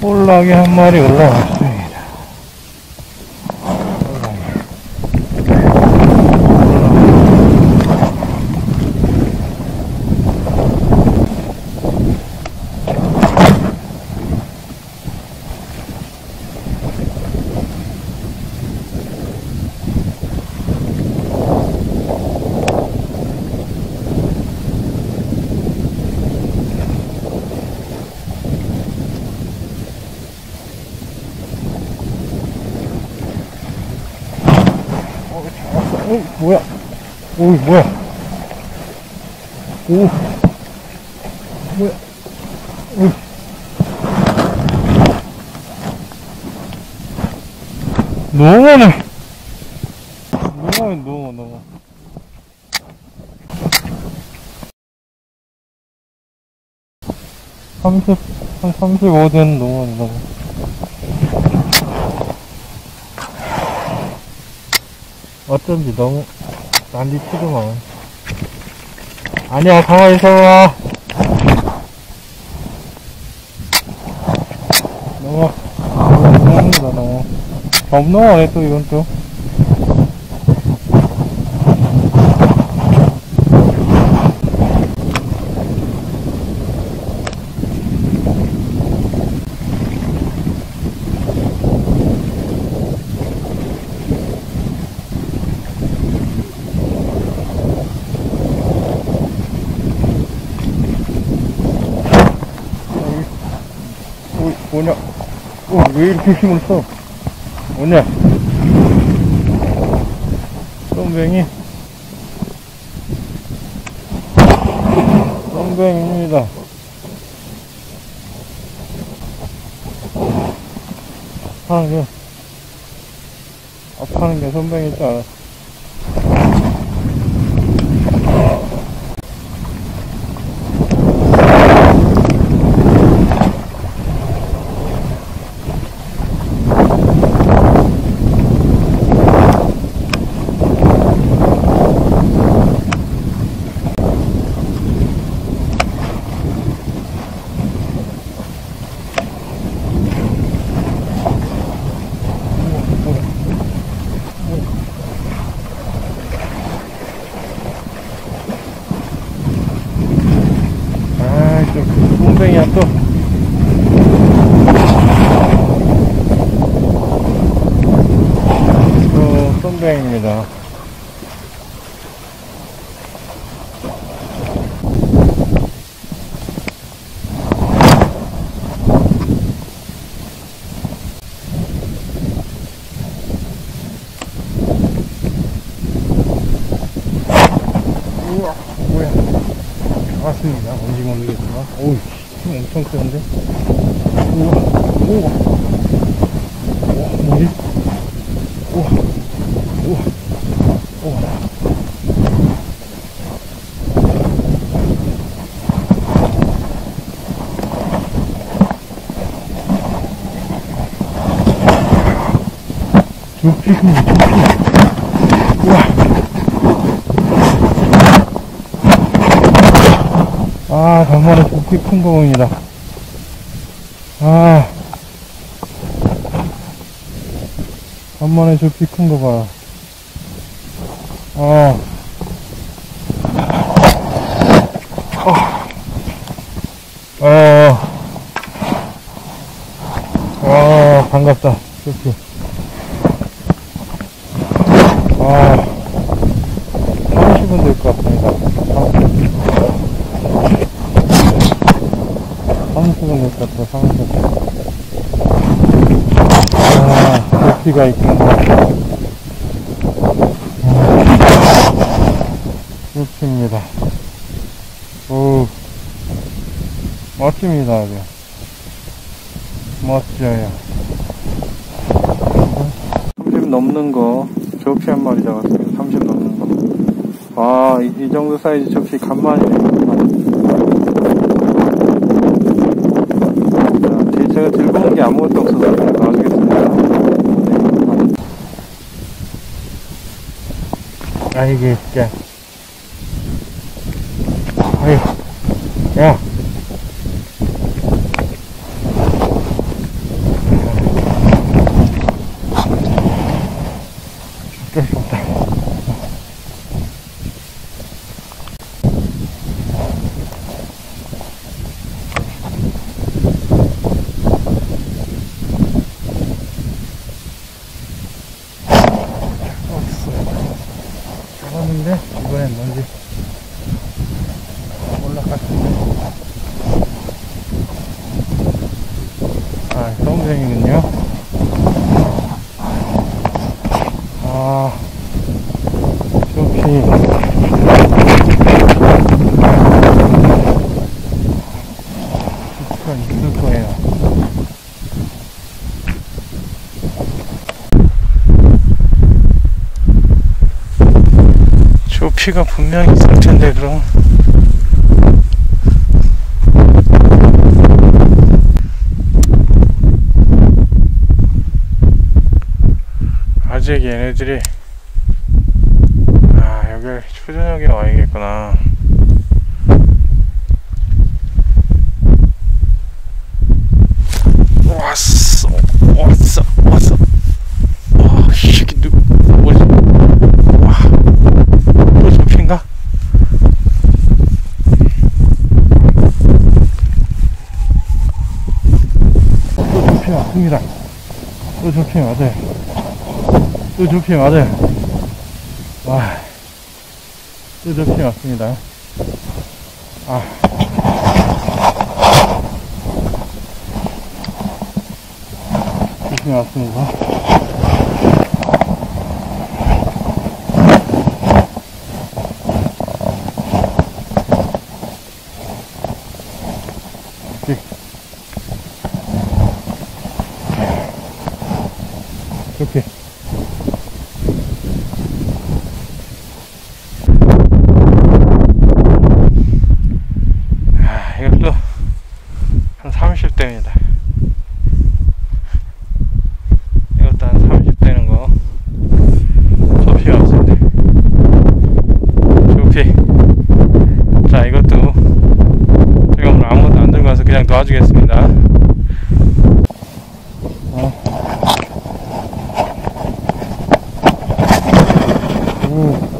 볼락이 한 마리 올라왔습니 다. 어, 뭐야? 오, 뭐야? 오, 뭐야? 오. 너무하네. 너무하네, 너무, 너무. 삼십, 한 35된 너무하네, 너무. 어쩐지 너무 난리치더만. 아니야, 가만히 있어봐. 너무, 너무, 너무. 또, 이건 또. 어, 뭐냐? 어, 왜 이렇게 힘을 써? 뭐냐? 똥뱅이. 똥뱅입니다. 아파는 게, 아파는 게 손뱅이지 않아. 아, 또, 똥뱅이야, 또. 또, 똥뱅입니다. 우와, 뭐야. 왔습니다. 뭔지 모르겠지만. 오우, 힘 엄청 세는데? 우와, 우와. 우와, 뭐지? 우와, 우와, 우와. 두피 큽니다, 두피. 우와. 아, 정말에 두피 큰거 보입니다. 아. 간만에 두피 큰거 봐요. 아. 어. 어. 아, 반갑다. 두피. 아. 30분 될 것 같습니다. 30분 될 것 같아, 30분. 아, 높이가 있군요. 높이입니다. 오, 멋집니다, 아주. 멋져요. 30 넘는 거, 접시 한 마리 잡았어요. 30 넘는 거. 아, 이, 이 정도 사이즈 접시 간만이네요. 제가 들고 온 게 아무것도 없어서 그냥 놔주겠습니다. 아이고, 진 올라가 아, 썸생이는요. 조피가 분명히 있을 텐데 그럼. 아직 얘네들이 아 여기 초저녁에 와야겠구나 왔어 왔어 왔어 와이 새끼 누 뭐지 와또 접힌가? 또 접히 왔습니다 또 접히 맞아요 또 접히 맞아요 와, 또 접히 왔습니다. 아. 접히 왔습니다. 이 嗯